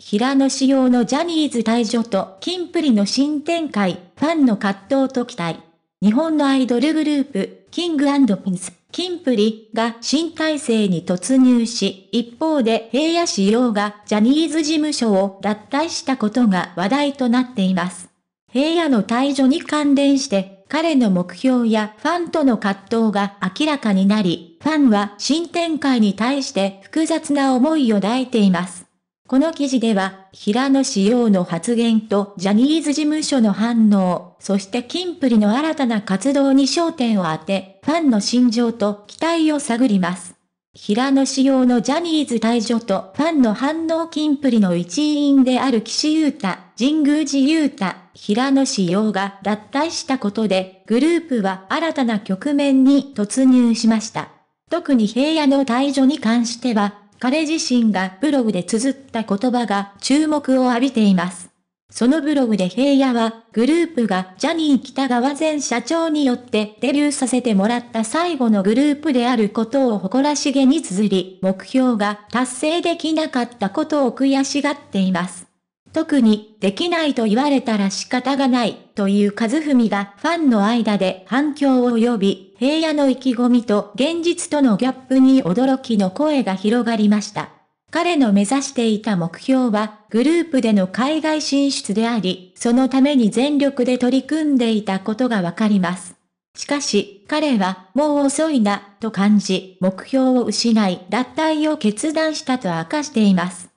平野仕様のジャニーズ退場とキンプリの新展開、ファンの葛藤と期待。日本のアイドルグループ、キングピンス、キンプリが新体制に突入し、一方で平野仕様がジャニーズ事務所を脱退したことが話題となっています。平野の退場に関連して、彼の目標やファンとの葛藤が明らかになり、ファンは新展開に対して複雑な思いを抱いています。この記事では、平野志陽の発言とジャニーズ事務所の反応、そしてキンプリの新たな活動に焦点を当て、ファンの心情と期待を探ります。平野志陽のジャニーズ退場とファンの反応キンプリの一員である岸優太、神宮寺優太、平野志陽が脱退したことで、グループは新たな局面に突入しました。特に平野の退場に関しては、彼自身がブログで綴った言葉が注目を浴びています。そのブログで平野は、グループがジャニー北川前社長によってデビューさせてもらった最後のグループであることを誇らしげに綴り、目標が達成できなかったことを悔しがっています。特に、できないと言われたら仕方がない、という和文がファンの間で反響を呼び、平野の意気込みと現実とのギャップに驚きの声が広がりました。彼の目指していた目標は、グループでの海外進出であり、そのために全力で取り組んでいたことがわかります。しかし、彼は、もう遅いな、と感じ、目標を失い、脱退を決断したと明かしています。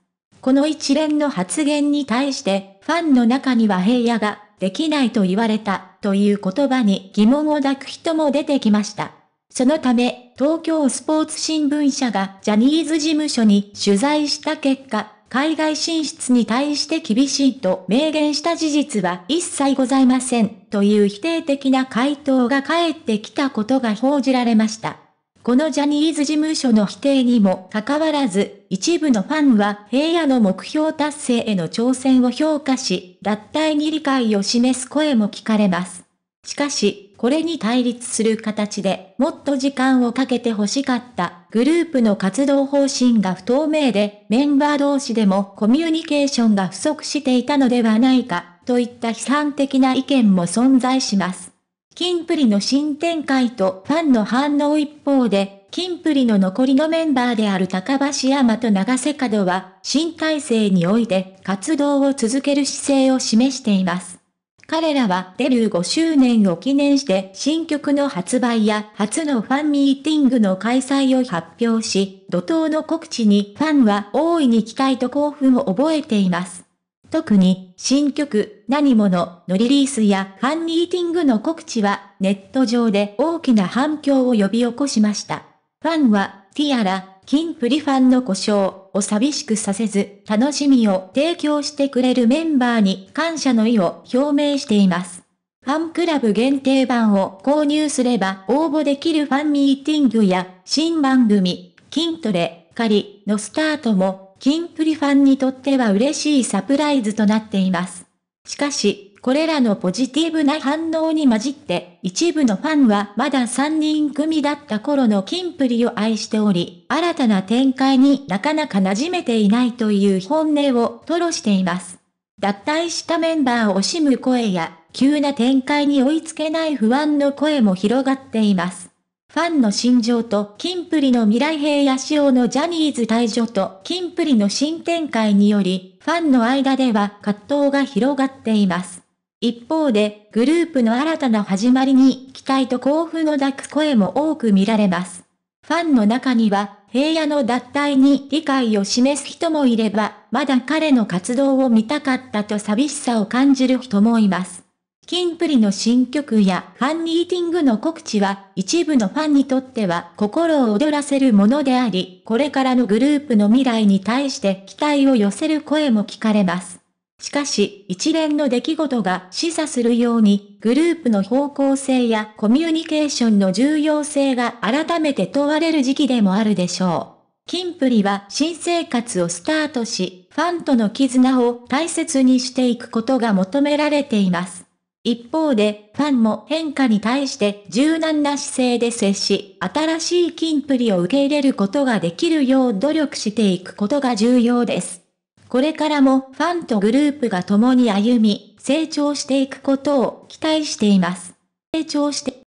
この一連の発言に対して、ファンの中には平野が、できないと言われた、という言葉に疑問を抱く人も出てきました。そのため、東京スポーツ新聞社がジャニーズ事務所に取材した結果、海外進出に対して厳しいと明言した事実は一切ございません、という否定的な回答が返ってきたことが報じられました。このジャニーズ事務所の否定にもかかわらず、一部のファンは平野の目標達成への挑戦を評価し、脱退に理解を示す声も聞かれます。しかし、これに対立する形で、もっと時間をかけて欲しかったグループの活動方針が不透明で、メンバー同士でもコミュニケーションが不足していたのではないか、といった批判的な意見も存在します。キンプリの新展開とファンの反応一方で、キンプリの残りのメンバーである高橋山と長瀬角は、新体制において活動を続ける姿勢を示しています。彼らはデビュー5周年を記念して新曲の発売や初のファンミーティングの開催を発表し、怒涛の告知にファンは大いに期待と興奮を覚えています。特に、新曲、何者のリリースやファンミーティングの告知は、ネット上で大きな反響を呼び起こしました。ファンは、ティアラ、キンプリファンの故障を寂しくさせず、楽しみを提供してくれるメンバーに感謝の意を表明しています。ファンクラブ限定版を購入すれば応募できるファンミーティングや新番組、筋トレ、仮のスタートもキンプリファンにとっては嬉しいサプライズとなっています。しかし、これらのポジティブな反応に混じって、一部のファンはまだ3人組だった頃のキンプリを愛しており、新たな展開になかなか馴染めていないという本音を吐露しています。脱退したメンバーを惜しむ声や、急な展開に追いつけない不安の声も広がっています。ファンの心情とキンプリの未来平野仕様のジャニーズ退場とキンプリの新展開により、ファンの間では葛藤が広がっています。一方で、グループの新たな始まりに期待と興奮を抱く声も多く見られます。ファンの中には、平野の脱退に理解を示す人もいれば、まだ彼の活動を見たかったと寂しさを感じる人もいます。キンプリの新曲やファンミーティングの告知は一部のファンにとっては心を躍らせるものであり、これからのグループの未来に対して期待を寄せる声も聞かれます。しかし、一連の出来事が示唆するように、グループの方向性やコミュニケーションの重要性が改めて問われる時期でもあるでしょう。キンプリは新生活をスタートし、ファンとの絆を大切にしていくことが求められています。一方で、ファンも変化に対して柔軟な姿勢で接し、新しいキンプリを受け入れることができるよう努力していくことが重要です。これからもファンとグループが共に歩み、成長していくことを期待しています。成長して